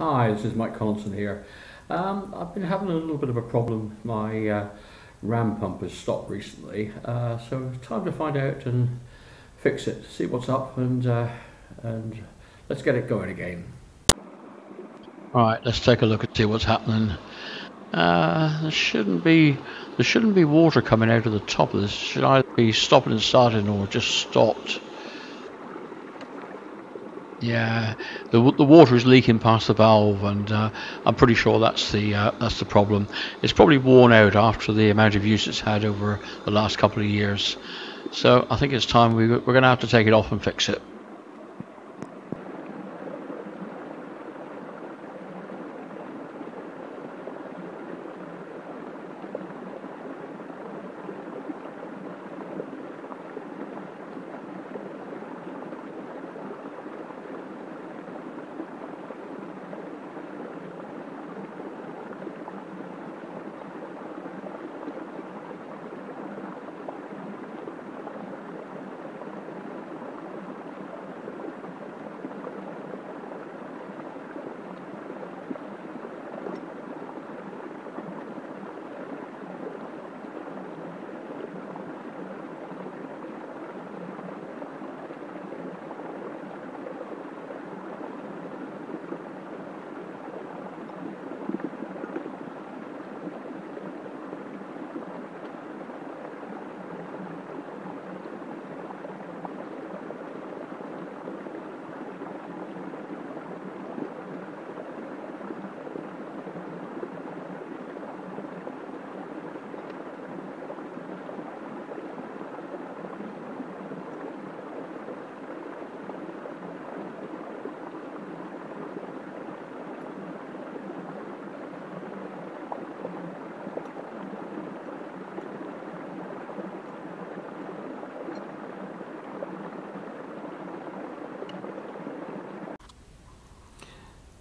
Hi, this is Mike Collinson here. Um, I've been having a little bit of a problem. My uh, ram pump has stopped recently, uh, so time to find out and fix it, see what's up, and uh, and let's get it going again. Right, let's take a look and see what's happening. Uh, there shouldn't be there shouldn't be water coming out of the top of this. It should either be stopping and starting or just stopped. Yeah, the the water is leaking past the valve, and uh, I'm pretty sure that's the uh, that's the problem. It's probably worn out after the amount of use it's had over the last couple of years. So I think it's time we we're going to have to take it off and fix it.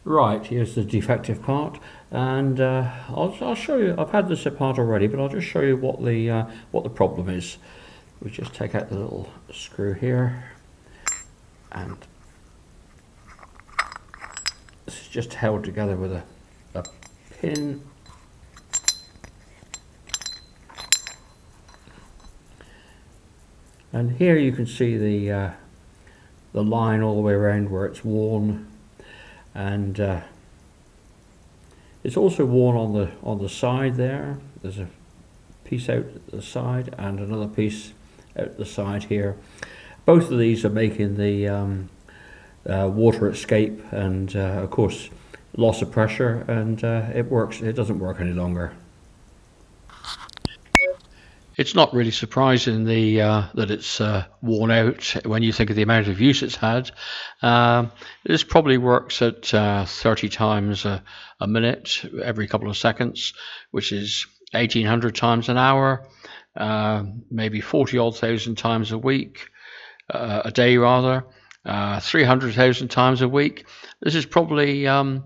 Right, here's the defective part, and uh, I'll, I'll, show you. I've had this apart already, but I'll just show you what the uh, what the problem is. We just take out the little screw here, and this is just held together with a, a pin. And here you can see the uh, the line all the way around where it's worn and uh, it's also worn on the on the side there. There's a piece out at the side and another piece out the side here. Both of these are making the um, uh, water escape and uh, of course loss of pressure and uh, it works it doesn't work any longer it's not really surprising the uh, that it's uh, worn out when you think of the amount of use it's had. Um, this probably works at uh, 30 times a, a, minute every couple of seconds, which is 1800 times an hour, uh, maybe 40 odd thousand times a week, uh, a day rather, uh, 300,000 times a week. This is probably um,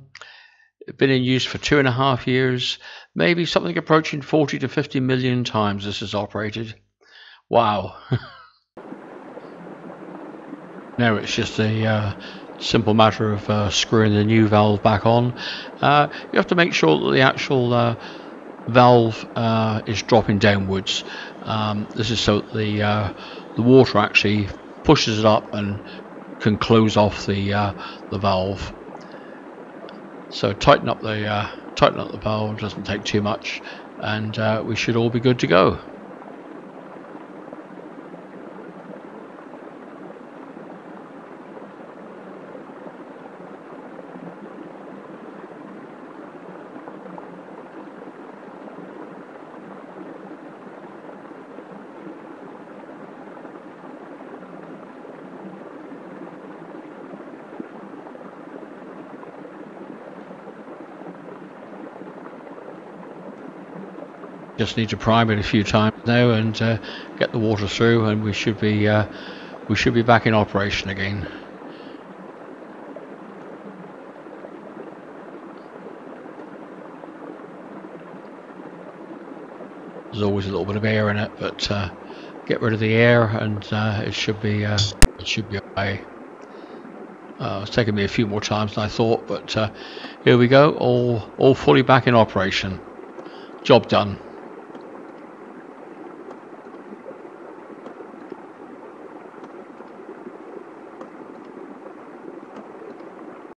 been in use for two and a half years maybe something approaching 40 to 50 million times this is operated. Wow. now it's just a uh, simple matter of uh, screwing the new valve back on. Uh, you have to make sure that the actual uh, valve uh, is dropping downwards. Um, this is so that the, uh, the water actually pushes it up and can close off the, the valve. So tighten up the tighten up the valve, doesn't take too much, and uh, we should all be good to go. Just need to prime it a few times now and uh, get the water through and we should be uh, we should be back in operation again there's always a little bit of air in it but uh, get rid of the air and uh, it should be uh, it should be okay Uh, it's taken me a few more times than I thought, but uh, here we go, all all fully back in operation. Job done.